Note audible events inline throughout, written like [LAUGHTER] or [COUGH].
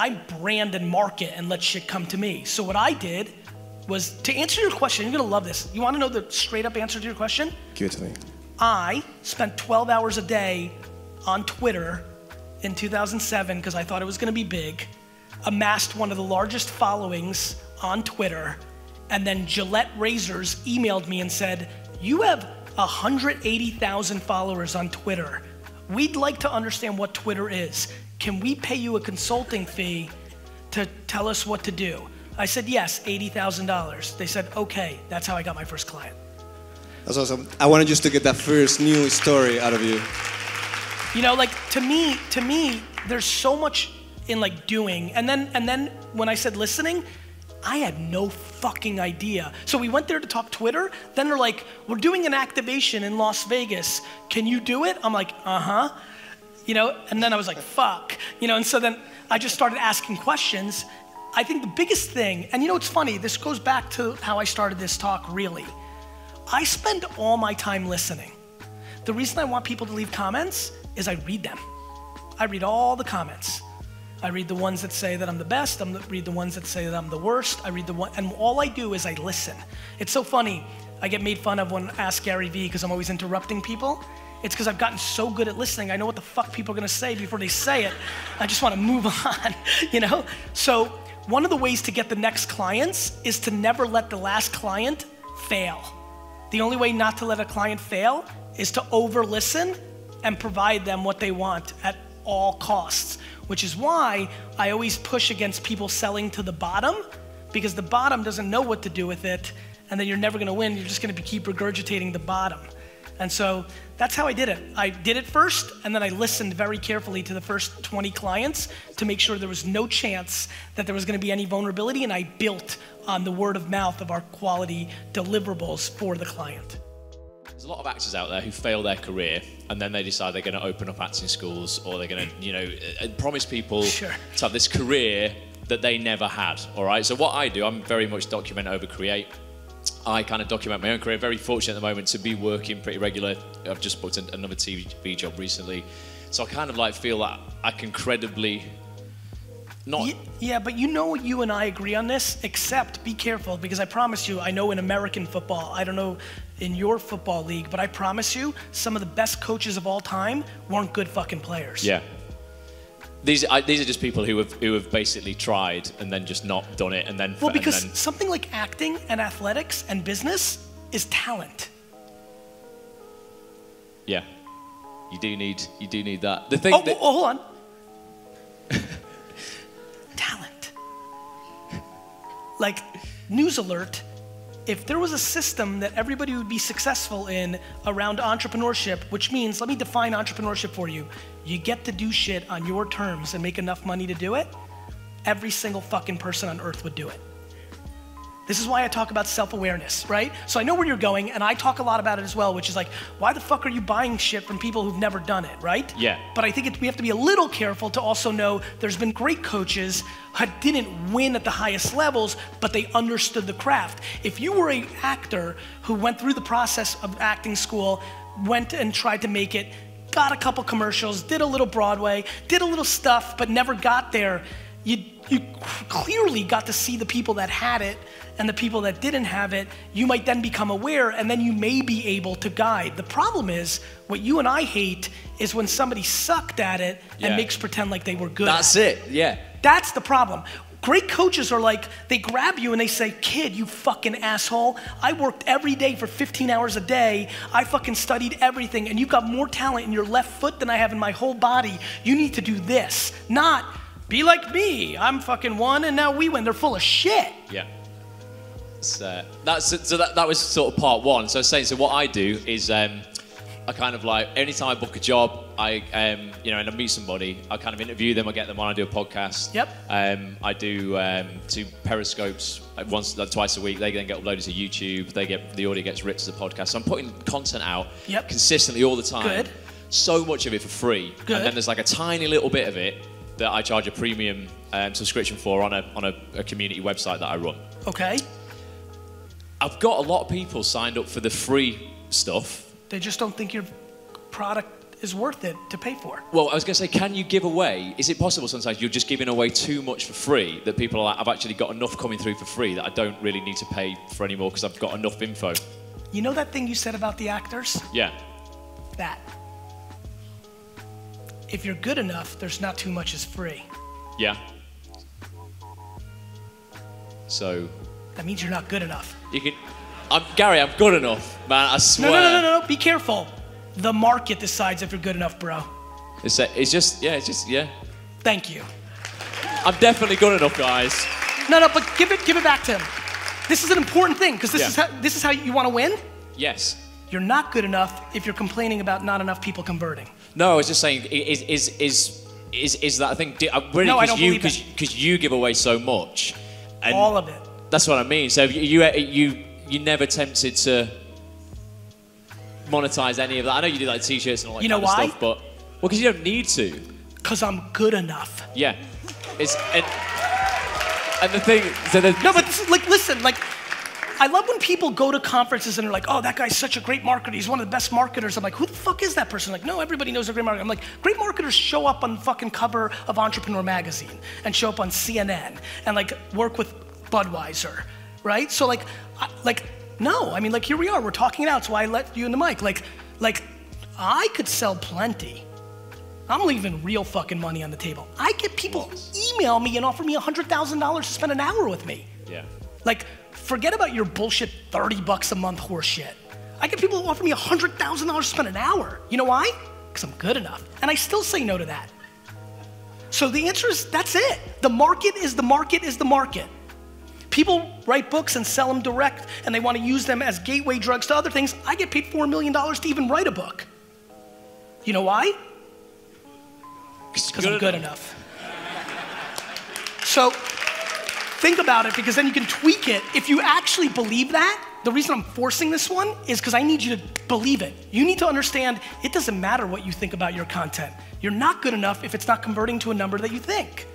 I brand and market and let shit come to me. So what I did was to answer your question, you're gonna love this. You wanna know the straight up answer to your question? Give it to me. I spent 12 hours a day on Twitter in 2007 because I thought it was gonna be big, amassed one of the largest followings on Twitter, and then Gillette Razors emailed me and said, You have 180,000 followers on Twitter. We'd like to understand what Twitter is. Can we pay you a consulting fee to tell us what to do? I said, Yes, $80,000. They said, Okay, that's how I got my first client. That's awesome. I wanted just to get that first new story out of you. You know, like to me, to me, there's so much in like doing, and then and then when I said listening, I had no fucking idea. So we went there to talk Twitter. Then they're like, "We're doing an activation in Las Vegas. Can you do it?" I'm like, "Uh huh." You know, and then I was like, "Fuck." You know, and so then I just started asking questions. I think the biggest thing, and you know, it's funny. This goes back to how I started this talk. Really, I spend all my time listening. The reason I want people to leave comments is I read them. I read all the comments. I read the ones that say that I'm the best. I read the ones that say that I'm the worst. I read the one, and all I do is I listen. It's so funny. I get made fun of when I Ask Gary Vee because I'm always interrupting people. It's because I've gotten so good at listening. I know what the fuck people are gonna say before they say it. I just wanna move [LAUGHS] on, [LAUGHS] you know? So, one of the ways to get the next clients is to never let the last client fail. The only way not to let a client fail is to over listen and provide them what they want at all costs, which is why I always push against people selling to the bottom because the bottom doesn't know what to do with it, and then you're never gonna win. You're just gonna keep regurgitating the bottom. And so that's how I did it. I did it first, and then I listened very carefully to the first 20 clients to make sure there was no chance that there was gonna be any vulnerability, and I built on the word of mouth of our quality deliverables for the client. There's a lot of actors out there who fail their career and then they decide they're going to open up acting schools or they're going to, you know, uh, promise people Sure. to have this career that they never had. All right. So what I do, I'm very much document over create. I kind of document my own career. Very fortunate at the moment to be working pretty regular. I've just booked an- another TV job recently, so I kind of like feel that I can credibly not. Ye- Yeah, but you know you and I agree on this, except be careful because I promise you, I know in American football, I don't know in your football league, but I promise you, some of the best coaches of all time weren't good fucking players. Yeah. These, I, these are just people who have who have basically tried and then just not done it and then Well, because then- something like acting and athletics and business is talent. Yeah, you do need you do need that. The thing Oh, that, oh, hold on. [LAUGHS] Like, news alert if there was a system that everybody would be successful in around entrepreneurship, which means, let me define entrepreneurship for you. You get to do shit on your terms and make enough money to do it, every single fucking person on earth would do it. This is why I talk about self awareness, right? So I know where you're going, and I talk a lot about it as well, which is like, why the fuck are you buying shit from people who've never done it, right? Yeah. But I think it, we have to be a little careful to also know there's been great coaches who didn't win at the highest levels, but they understood the craft. If you were an actor who went through the process of acting school, went and tried to make it, got a couple commercials, did a little Broadway, did a little stuff, but never got there, you, you clearly got to see the people that had it and the people that didn't have it. You might then become aware and then you may be able to guide. The problem is, what you and I hate is when somebody sucked at it Yeah. and makes pretend like they were good. that's at it. Yeah. That's the problem. Great coaches are like, they grab you and they say, Kid, you fucking asshole. I worked every day for 15 hours a day. I fucking studied everything, and you've got more talent in your left foot than I have in my whole body. You need to do this. Not be like me. I'm fucking one, and now we win. They're full of shit. Yeah. It's, uh, that's so that, that was sort of part one. So I was saying, so what I do is um, I kind of like anytime I book a job, I um, you know, and I meet somebody, I kind of interview them, I get them on, I do a podcast. Yep. Um, I do um, two periscopes uh, once, like, twice a week. They then get uploaded to YouTube. They get the audio gets ripped to the podcast. So I'm putting content out Yep. consistently all the time. Good. So much of it for free, Good. and then there's like a tiny little bit of it that I charge a premium um, subscription for on a on a, a community website that I run. Okay? I've got a lot of people signed up for the free stuff. They just don't think your product is worth it to pay for. Well, I was going to say, can you give away? Is it possible sometimes you're just giving away too much for free that people are like, I've actually got enough coming through for free that I don't really need to pay for anymore because I've got enough info? You know that thing you said about the actors? Yeah. That. If you're good enough, there's not too much is free. Yeah. So That means you're not good enough. you can. I'm Gary. I'm good enough, man. I No, swear. no, no, no, no. Be careful. The market decides if you're good enough, bro. It's, a- it's just yeah. It's just yeah. Thank you. I'm definitely good enough, guys. No, no, but give it, give it back to him. This is an important thing because this Yeah. is how this is how you want to win. Yes. You're not good enough if you're complaining about not enough people converting. No, I was just saying. Is is is is is that I think uh, really No, I because don't you because you give away so much. And All of it. That's what I mean. So you you you, you never tempted to monetize any of that. I know you do like t-shirts and all that You know kind of why? stuff, but well, because you don't need to. Because I'm good enough. Yeah. It's and, and the thing. So the, No, but like, listen, like, I love when people go to conferences and they're like, oh, that guy's such a great marketer. He's one of the best marketers. I'm like, who the fuck is that person? Like, no, everybody knows a great marketer. I'm like, great marketers show up on the fucking cover of Entrepreneur Magazine and show up on CNN and like work with Budweiser, right? So like, I, like, no, I mean, like, here we are. We're talking it out. So I let you in the mic. Like, like, I could sell plenty. I'm leaving real fucking money on the table. I get people email me and offer me $100,000 to spend an hour with me. yeah. Like, forget about your bullshit 30 bucks a month horseshit. I get people who offer me $100,000 to spend an hour. You know why? Because I'm good enough. And I still say no to that. So the answer is that's it. The market is the market is the market. People write books and sell them direct, and they want to use them as gateway drugs to other things. I get paid $4 million to even write a book. You know why? Because I'm good enough. So think about it because then you can tweak it. If you actually believe that, the reason I'm forcing this one is because I need you to believe it. You need to understand it doesn't matter what you think about your content. You're not good enough if it's not converting to a number that you think.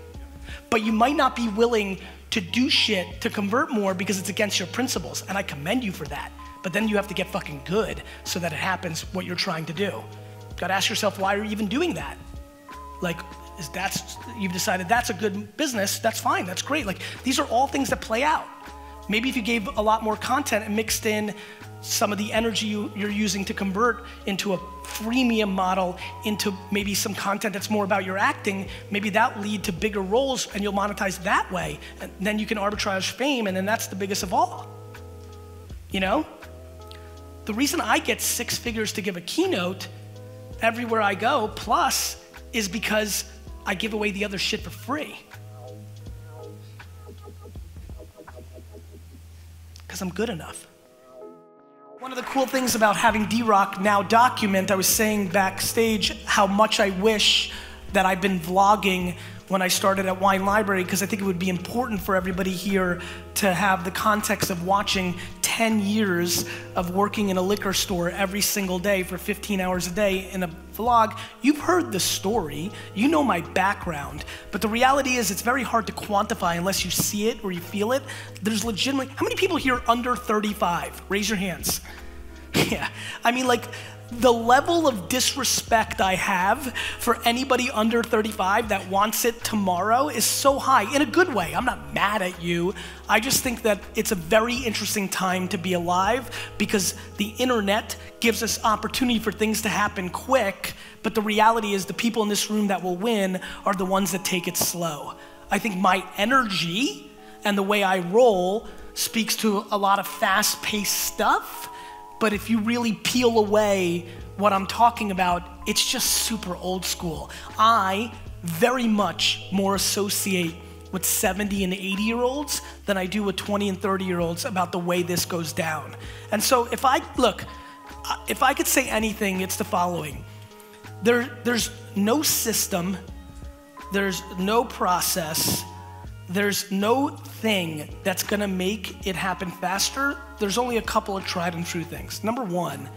But you might not be willing to do shit to convert more because it's against your principles. And I commend you for that. But then you have to get fucking good so that it happens what you're trying to do. You gotta ask yourself why are you even doing that? like is that's you've decided that's a good business that's fine that's great. Like these are all things that play out. Maybe if you gave a lot more content and mixed in some of the energy you, you're using to convert into a freemium model into maybe some content that's more about your acting maybe that lead to bigger roles and you'll monetize that way. And then you can arbitrage fame and then that's the biggest of all. You know? The reason i get six figures to give a keynote everywhere I go, plus, is because I give away the other shit for free. Because I'm good enough. One of the cool things about having D Rock now document, I was saying backstage how much I wish that I've been vlogging when I started at Wine Library, because I think it would be important for everybody here to have the context of watching 10 years of working in a liquor store every single day for 15 hours a day in a vlog. You've heard the story, you know my background, but the reality is it's very hard to quantify unless you see it or you feel it. There's legitimately, how many people here under 35? Raise your hands. [LAUGHS] Yeah, I mean, like, the level of disrespect I have for anybody under 35 that wants it tomorrow is so high in a good way. I'm not mad at you. I just think that it's a very interesting time to be alive because the internet gives us opportunity for things to happen quick, but the reality is the people in this room that will win are the ones that take it slow. I think my energy and the way I roll speaks to a lot of fast paced stuff. But if you really peel away what I'm talking about, it's just super old school. I very much more associate with 70 and 80 year olds than I do with 20 and 30 year olds about the way this goes down. And so if I, look, if I could say anything, it's the following. There, there's no system, there's no process, there's no thing that's gonna make it happen faster. There's only a couple of tried and true things. Number one,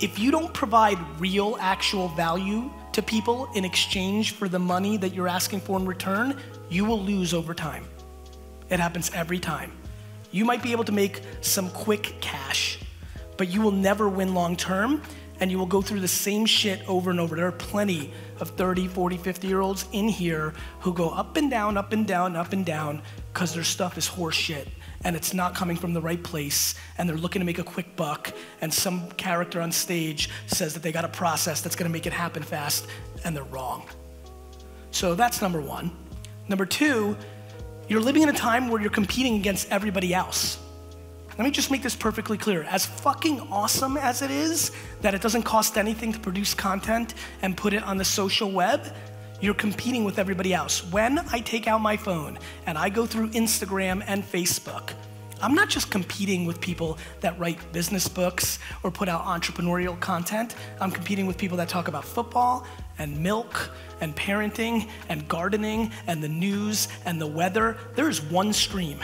if you don't provide real, actual value to people in exchange for the money that you're asking for in return, you will lose over time. It happens every time. You might be able to make some quick cash, but you will never win long term. And you will go through the same shit over and over. There are plenty of 30, 40, 50 year olds in here who go up and down, up and down, up and down because their stuff is horse shit and it's not coming from the right place and they're looking to make a quick buck and some character on stage says that they got a process that's going to make it happen fast and they're wrong. So that's number 1. Number 2, you're living in a time where you're competing against everybody else. Let me just make this perfectly clear. As fucking awesome as it is that it doesn't cost anything to produce content and put it on the social web, you're competing with everybody else. When I take out my phone and I go through Instagram and Facebook, I'm not just competing with people that write business books or put out entrepreneurial content. I'm competing with people that talk about football and milk and parenting and gardening and the news and the weather. There is one stream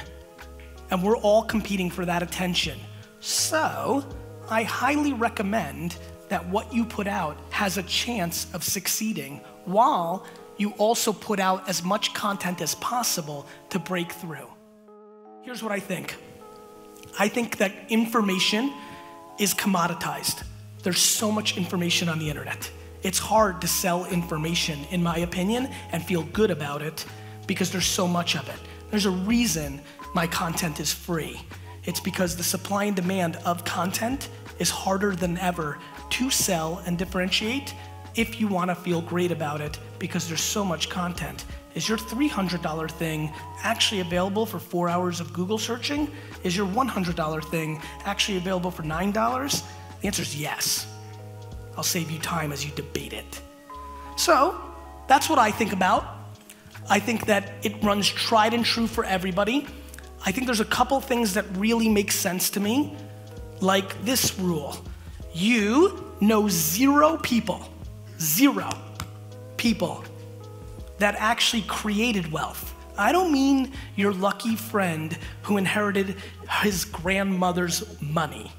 and we're all competing for that attention. So, I highly recommend that what you put out has a chance of succeeding while you also put out as much content as possible to break through. Here's what I think I think that information is commoditized. There's so much information on the internet. It's hard to sell information, in my opinion, and feel good about it because there's so much of it. There's a reason my content is free. It's because the supply and demand of content is harder than ever to sell and differentiate if you want to feel great about it because there's so much content. Is your $300 thing actually available for four hours of Google searching? Is your $100 thing actually available for $9? The answer is yes. I'll save you time as you debate it. So, that's what I think about. I think that it runs tried and true for everybody. I think there's a couple things that really make sense to me, like this rule. You know zero people, zero people that actually created wealth. I don't mean your lucky friend who inherited his grandmother's money.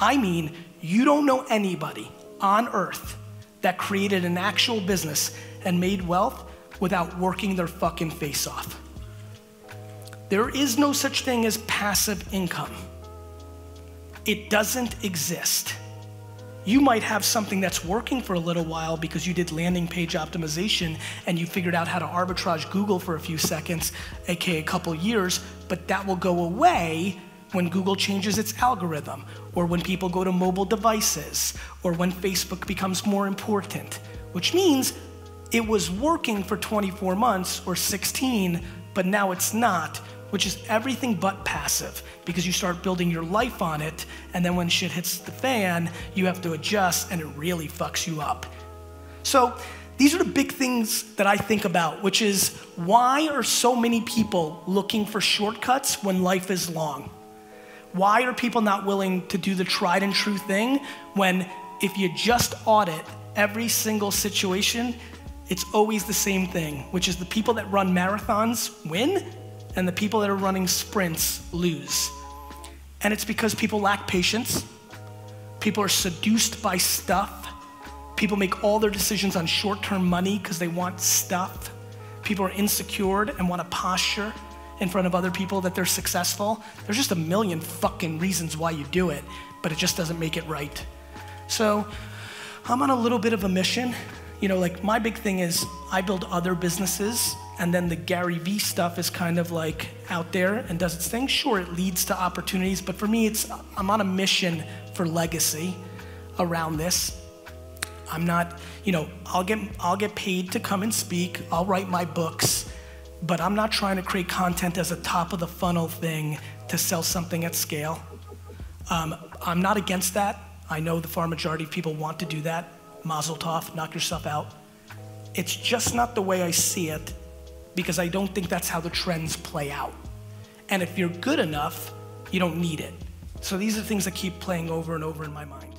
I mean, you don't know anybody on earth that created an actual business and made wealth without working their fucking face off. There is no such thing as passive income. It doesn't exist. You might have something that's working for a little while because you did landing page optimization and you figured out how to arbitrage Google for a few seconds, aka a couple years, but that will go away when Google changes its algorithm, or when people go to mobile devices, or when Facebook becomes more important, which means it was working for 24 months or 16, but now it's not which is everything but passive because you start building your life on it, and then when shit hits the fan, you have to adjust and it really fucks you up. So, these are the big things that I think about, which is why are so many people looking for shortcuts when life is long? Why are people not willing to do the tried and true thing when if you just audit every single situation, it's always the same thing, which is the people that run marathons win and the people that are running sprints lose. And it's because people lack patience, people are seduced by stuff, people make all their decisions on short term money because they want stuff, people are insecure and want to posture in front of other people that they're successful. There's just a million fucking reasons why you do it, but it just doesn't make it right. So I'm on a little bit of a mission. You know, like my big thing is I build other businesses and then the Gary Vee stuff is kind of like out there and does its thing. Sure, it leads to opportunities, but for me, it's I'm on a mission for legacy around this. I'm not, you know, I'll get I'll get paid to come and speak. I'll write my books, but I'm not trying to create content as a top of the funnel thing to sell something at scale. Um, I'm not against that. I know the far majority of people want to do that. Mazel tov, knock yourself out. It's just not the way I see it because I don't think that's how the trends play out. And if you're good enough, you don't need it. So these are things that keep playing over and over in my mind.